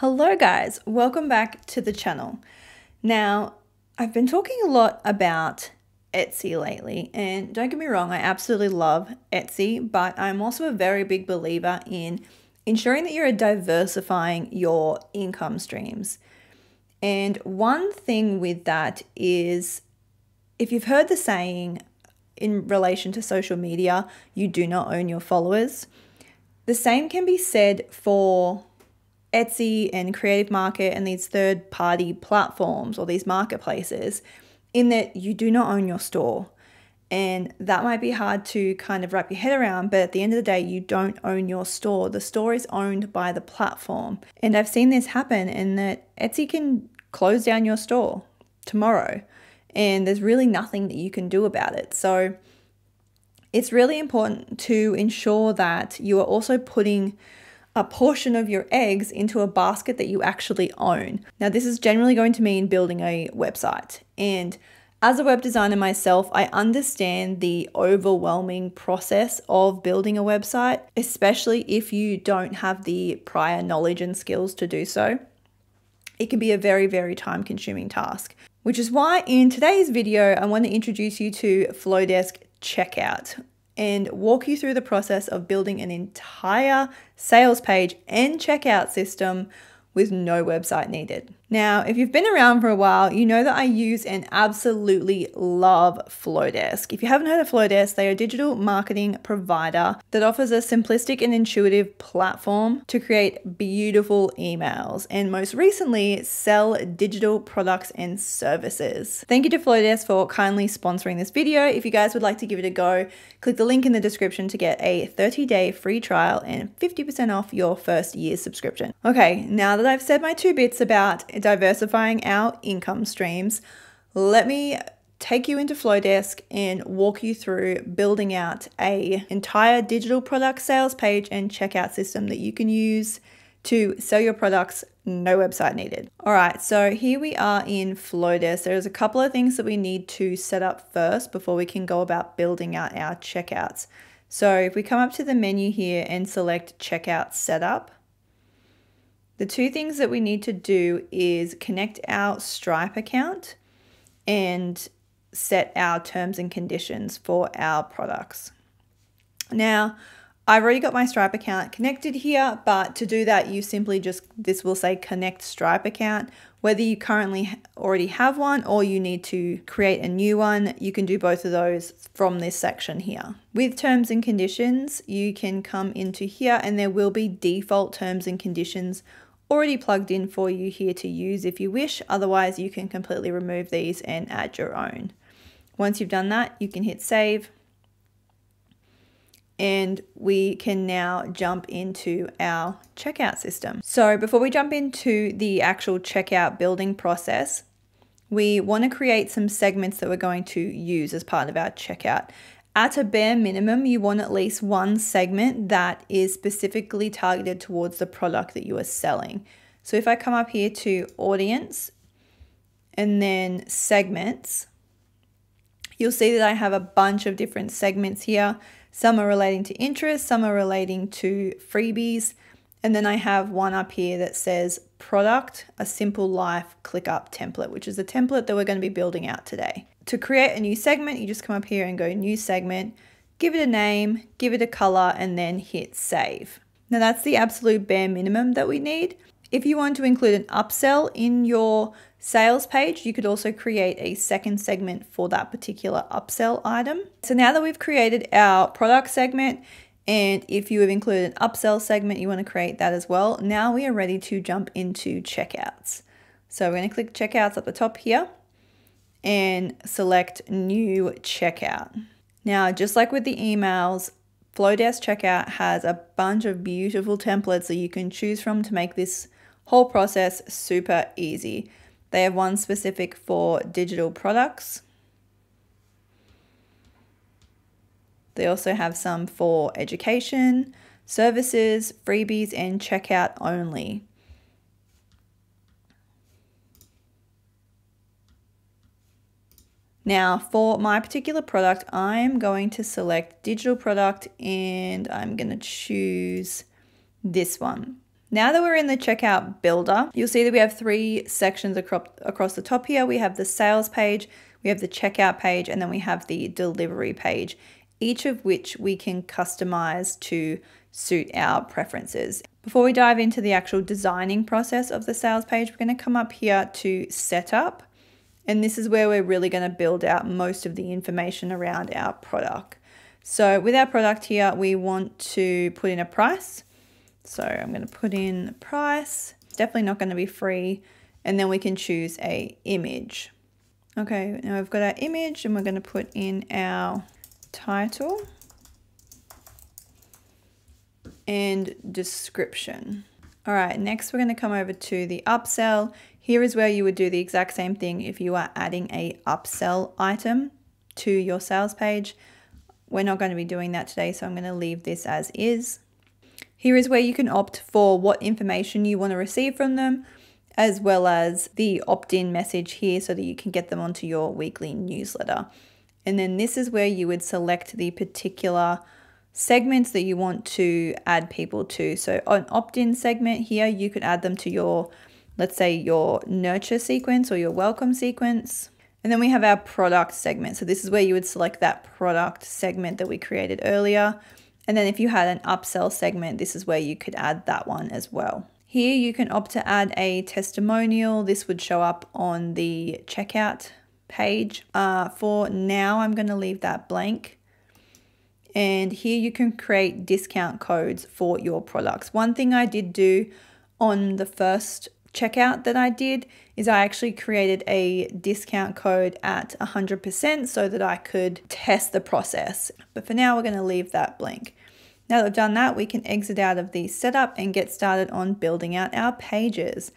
Hello guys, welcome back to the channel. Now, I've been talking a lot about Etsy lately, and don't get me wrong, I absolutely love Etsy, but I'm also a very big believer in ensuring that you're diversifying your income streams. And one thing with that is if you've heard the saying in relation to social media, you do not own your followers, the same can be said for Etsy and Creative Market and these third party platforms or these marketplaces in that you do not own your store. And that might be hard to kind of wrap your head around, but at the end of the day, you don't own your store. The store is owned by the platform. And I've seen this happen in that Etsy can close down your store tomorrow, and there's really nothing that you can do about it. So it's really important to ensure that you are also putting a portion of your eggs into a basket that you actually own. Now, this is generally going to mean building a website. And as a web designer myself, I understand the overwhelming process of building a website, especially if you don't have the prior knowledge and skills to do so. It can be a very, very time consuming task, which is why in today's video, I want to introduce you to Flodesk Checkout, and walk you through the process of building an entire sales page and checkout system with no website needed. Now, if you've been around for a while, you know that I use and absolutely love Flodesk. If you haven't heard of Flodesk, they are a digital marketing provider that offers a simplistic and intuitive platform to create beautiful emails and most recently sell digital products and services. Thank you to Flodesk for kindly sponsoring this video. If you guys would like to give it a go, click the link in the description to get a 30 day free trial and 50% off your first year's subscription. Okay, now that I've said my two bits about diversifying our income streams, let me take you into Flodesk and walk you through building out a entire digital product sales page and checkout system that you can use to sell your products no website needed. All right, so here we are in Flodesk. There's a couple of things that we need to set up first before we can go about building out our checkouts. So if we come up to the menu here and select checkout setup, the two things that we need to do is connect our Stripe account and set our terms and conditions for our products. Now, I've already got my Stripe account connected here, but to do that, you simply just, this will say connect Stripe account. Whether you currently already have one or you need to create a new one, you can do both of those from this section here. With terms and conditions, you can come into here and there will be default terms and conditions already plugged in for you here to use if you wish. Otherwise, you can completely remove these and add your own. Once you've done that, you can hit save. And we can now jump into our checkout system. So before we jump into the actual checkout building process, we want to create some segments that we're going to use as part of our checkout. At a bare minimum, you want at least one segment that is specifically targeted towards the product that you are selling. So if I come up here to audience and then segments, you'll see that I have a bunch of different segments here. Some are relating to interest, some are relating to freebies, and then I have one up here that says product, a simple life ClickUp template, which is the template that we're going to be building out today. To create a new segment, you just come up here and go new segment, give it a name, give it a color, and then hit save. Now that's the absolute bare minimum that we need. If you want to include an upsell in your sales page, you could also create a second segment for that particular upsell item. So now that we've created our product segment, and if you have included an upsell segment, you want to create that as well. Now we are ready to jump into checkouts. So we're going to click checkouts at the top here and select new checkout. Now, just like with the emails, Flodesk Checkout has a bunch of beautiful templates that you can choose from to make this whole process super easy. They have one specific for digital products, They also have some for education, services, freebies, and checkout only. Now for my particular product, I'm going to select digital product and I'm going to choose this one. Now that we're in the checkout builder, you'll see that we have three sections across, the top here. We have the sales page, we have the checkout page, and then we have the delivery page, each of which we can customize to suit our preferences. Before we dive into the actual designing process of the sales page, we're going to come up here to setup. And this is where we're really going to build out most of the information around our product. So with our product here, we want to put in a price. So I'm going to put in the price. Definitely not going to be free. And then we can choose a image. Okay, now we've got our image and we're going to put in our title and description. All right, next we're going to come over to the upsell. Here is where you would do the exact same thing if you are adding a upsell item to your sales page. We're not going to be doing that today, so I'm going to leave this as is. Here is where you can opt for what information you want to receive from them, as well as the opt-in message here so that you can get them onto your weekly newsletter. And then this is where you would select the particular segments that you want to add people to. So an opt-in segment here, you could add them to your, let's say your nurture sequence or your welcome sequence. And then we have our product segment. So this is where you would select that product segment that we created earlier. And then if you had an upsell segment, this is where you could add that one as well. Here you can opt to add a testimonial. This would show up on the checkout page. Uh, for now, I'm going to leave that blank. And here you can create discount codes for your products. One thing I did do on the first checkout that I did is I actually created a discount code at 100% so that I could test the process. But for now, we're going to leave that blank. Now that I've done that, we can exit out of the setup and get started on building out our pages.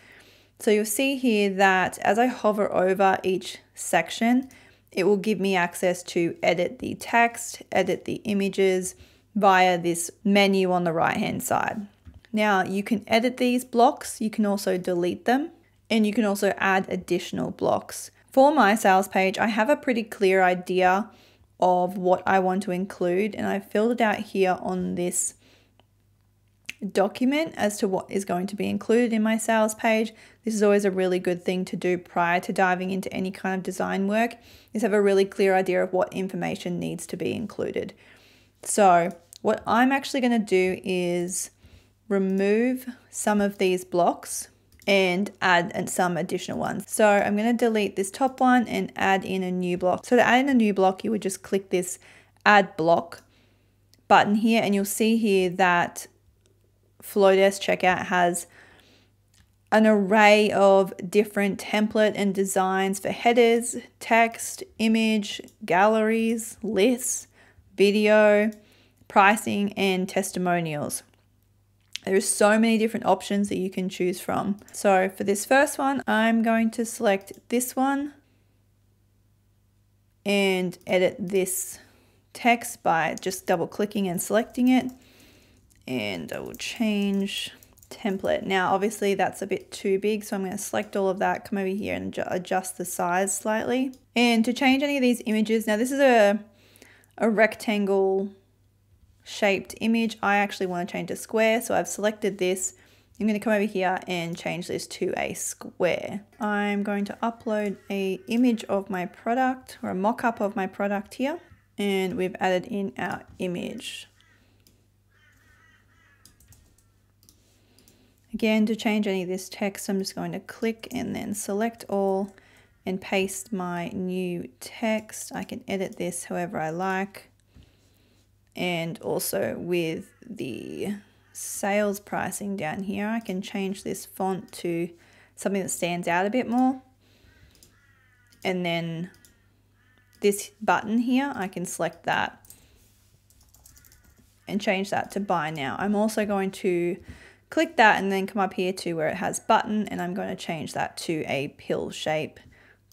So you'll see here that as I hover over each section, it will give me access to edit the text, edit the images via this menu on the right hand side. Now you can edit these blocks, you can also delete them, and you can also add additional blocks. For my sales page, I have a pretty clear idea of what I want to include, and I've filled it out here on this document as to what is going to be included in my sales page. This is always a really good thing to do prior to diving into any kind of design work is have a really clear idea of what information needs to be included. So what I'm actually going to do is remove some of these blocks and add some additional ones. So I'm going to delete this top one and add in a new block. So to add in a new block, you would just click this add block button here and you'll see here that Flodesk Checkout has an array of different template and designs for headers, text, image, galleries, lists, video, pricing, and testimonials. There's so many different options that you can choose from. So for this first one, I'm going to select this one and edit this text by just double clicking and selecting it. And I will change template. Now, obviously that's a bit too big, so I'm going to select all of that, come over here and adjust the size slightly. And to change any of these images, now this is a, a rectangle shaped image. I actually want to change to square, so I've selected this. I'm going to come over here and change this to a square. I'm going to upload a image of my product or a mock-up of my product here. And we've added in our image. Again, to change any of this text, I'm just going to click and then select all and paste my new text. I can edit this however I like and also with the sales pricing down here I can change this font to something that stands out a bit more. And then this button here I can select that and change that to buy now. I'm also going to click that and then come up here to where it has button and I'm going to change that to a pill shape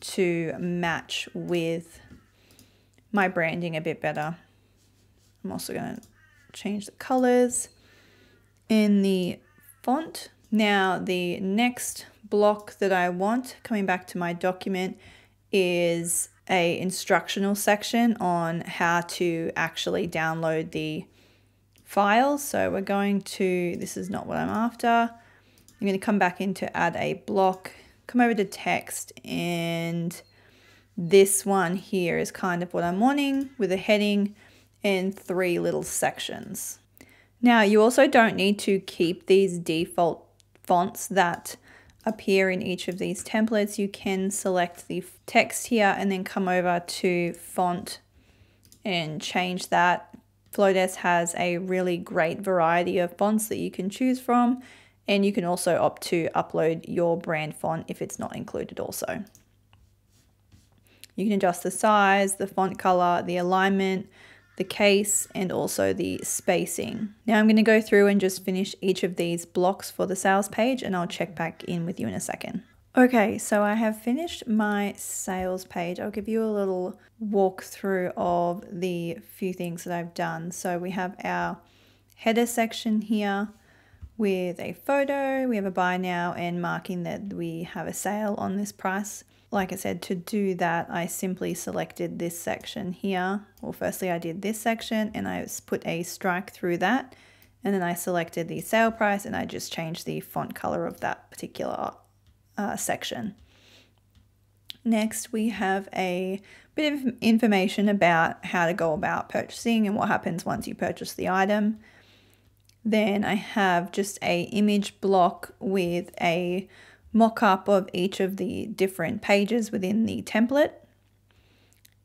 to match with my branding a bit better I'm also going to change the colors in the font. Now the next block that I want, coming back to my document, is a instructional section on how to actually download the files. So we're going to, this is not what I'm after. I'm going to come back in to add a block, come over to text, and this one here is kind of what I'm wanting with a heading and three little sections. Now, you also don't need to keep these default fonts that appear in each of these templates. You can select the text here and then come over to font and change that. Flodesk has a really great variety of fonts that you can choose from and you can also opt to upload your brand font if it's not included also. You can adjust the size, the font color, the alignment, the case, and also the spacing. Now I'm going to go through and just finish each of these blocks for the sales page and I'll check back in with you in a second. Okay, so I have finished my sales page. I'll give you a little walkthrough of the few things that I've done. So we have our header section here with a photo. We have a buy now and marking that we have a sale on this price. Like I said, to do that, I simply selected this section here. Well, firstly, I did this section and I put a strike through that. And then I selected the sale price and I just changed the font color of that particular uh, section. Next, we have a bit of information about how to go about purchasing and what happens once you purchase the item. Then I have just a image block with a mock-up of each of the different pages within the template.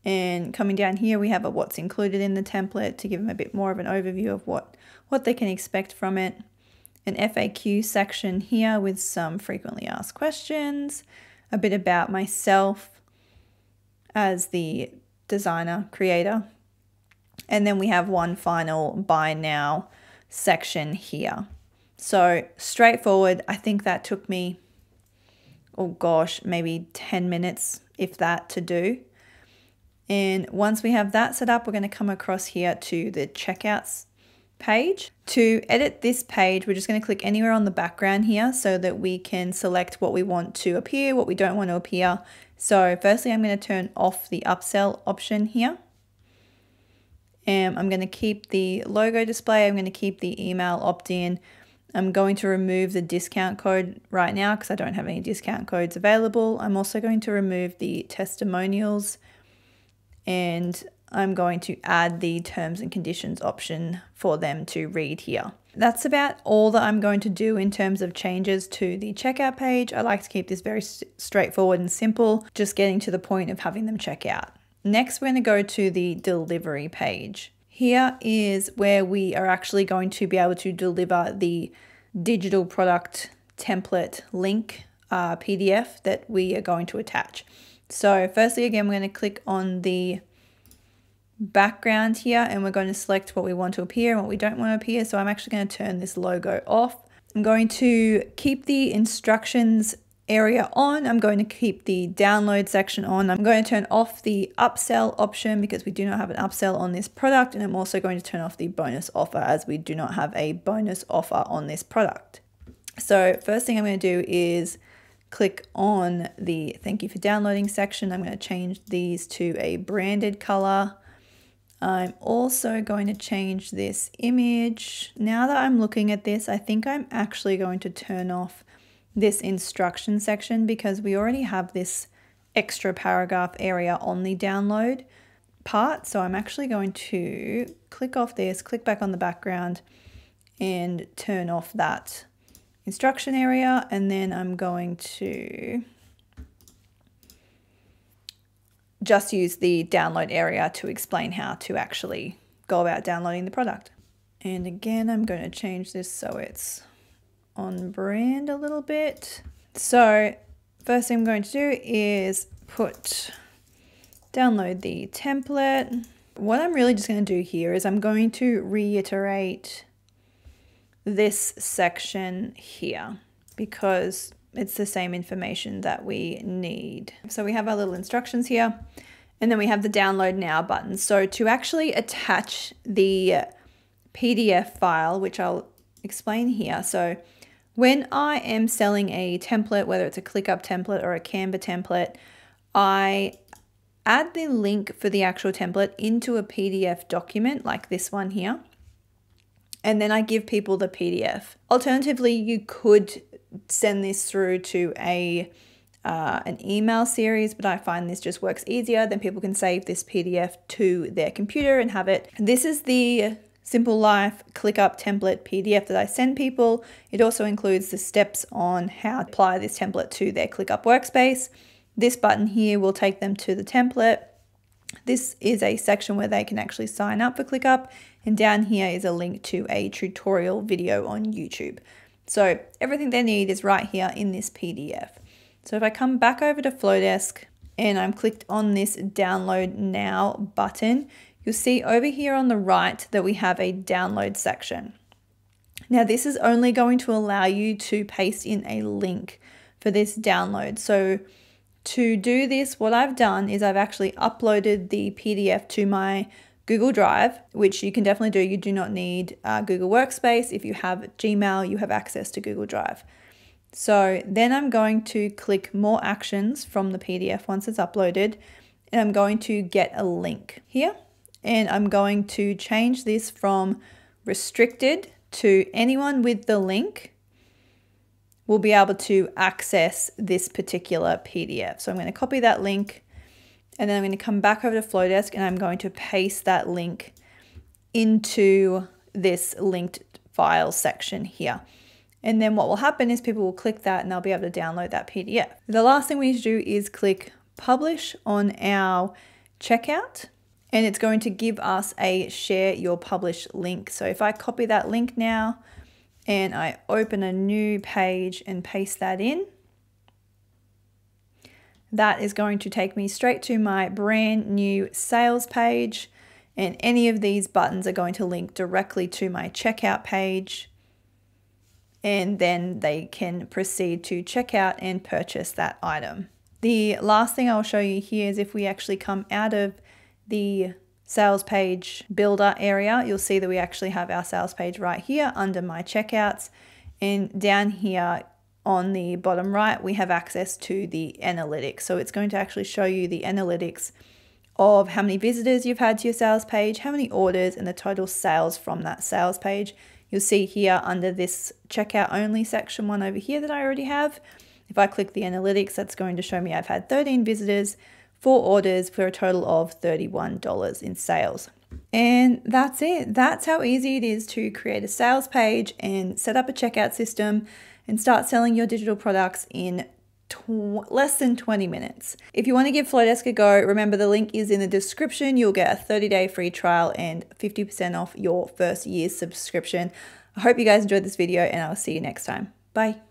And coming down here, we have a what's included in the template to give them a bit more of an overview of what, what they can expect from it. An FAQ section here with some frequently asked questions, a bit about myself as the designer, creator. And then we have one final buy now section here. So straightforward, I think that took me oh gosh, maybe 10 minutes, if that, to do. And once we have that set up, we're going to come across here to the checkouts page. To edit this page, we're just going to click anywhere on the background here so that we can select what we want to appear, what we don't want to appear. So firstly, I'm going to turn off the upsell option here. And I'm going to keep the logo display. I'm going to keep the email opt-in. I'm going to remove the discount code right now because I don't have any discount codes available. I'm also going to remove the testimonials and I'm going to add the terms and conditions option for them to read here. That's about all that I'm going to do in terms of changes to the checkout page. I like to keep this very straightforward and simple, just getting to the point of having them check out. Next, we're going to go to the delivery page. Here is where we are actually going to be able to deliver the digital product template link uh, PDF that we are going to attach. So firstly, again, we're going to click on the background here and we're going to select what we want to appear and what we don't want to appear. So I'm actually going to turn this logo off. I'm going to keep the instructions area on. I'm going to keep the download section on. I'm going to turn off the upsell option because we do not have an upsell on this product. And I'm also going to turn off the bonus offer as we do not have a bonus offer on this product. So first thing I'm going to do is click on the thank you for downloading section. I'm going to change these to a branded color. I'm also going to change this image. Now that I'm looking at this, I think I'm actually going to turn off this instruction section because we already have this extra paragraph area on the download part. So I'm actually going to click off this, click back on the background and turn off that instruction area. And then I'm going to just use the download area to explain how to actually go about downloading the product. And again, I'm going to change this so it's on brand a little bit. So first thing I'm going to do is put, download the template. What I'm really just going to do here is I'm going to reiterate this section here because it's the same information that we need. So we have our little instructions here and then we have the download now button. So to actually attach the PDF file, which I'll explain here. So when I am selling a template, whether it's a ClickUp template or a Canva template, I add the link for the actual template into a PDF document like this one here. And then I give people the PDF. Alternatively, you could send this through to a uh, an email series, but I find this just works easier. Then people can save this PDF to their computer and have it. This is the Simple Life ClickUp template PDF that I send people. It also includes the steps on how to apply this template to their ClickUp workspace. This button here will take them to the template. This is a section where they can actually sign up for ClickUp, and down here is a link to a tutorial video on YouTube. So everything they need is right here in this PDF. So if I come back over to Flodesk and I'm clicked on this download now button, you'll see over here on the right that we have a download section. Now this is only going to allow you to paste in a link for this download. So to do this, what I've done is I've actually uploaded the PDF to my Google Drive, which you can definitely do. You do not need uh, Google Workspace. If you have Gmail, you have access to Google Drive. So then I'm going to click more actions from the PDF once it's uploaded, and I'm going to get a link here. And I'm going to change this from restricted to anyone with the link will be able to access this particular PDF. So I'm going to copy that link and then I'm going to come back over to Flodesk and I'm going to paste that link into this linked file section here. And then what will happen is people will click that and they'll be able to download that PDF. The last thing we need to do is click publish on our checkout and it's going to give us a share your publish link. So if I copy that link now, and I open a new page and paste that in, that is going to take me straight to my brand new sales page. And any of these buttons are going to link directly to my checkout page. And then they can proceed to checkout and purchase that item. The last thing I'll show you here is if we actually come out of the sales page builder area, you'll see that we actually have our sales page right here under my checkouts. And down here on the bottom right, we have access to the analytics. So it's going to actually show you the analytics of how many visitors you've had to your sales page, how many orders, and the total sales from that sales page. You'll see here under this checkout only section one over here that I already have. If I click the analytics, that's going to show me I've had 13 visitors, four orders for a total of $31 in sales. And that's it. That's how easy it is to create a sales page and set up a checkout system and start selling your digital products in less than 20 minutes. If you want to give Flodesk a go, remember the link is in the description. You'll get a 30 day free trial and 50% off your first year's subscription. I hope you guys enjoyed this video and I'll see you next time. Bye.